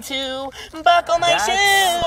to buckle my That's shoe.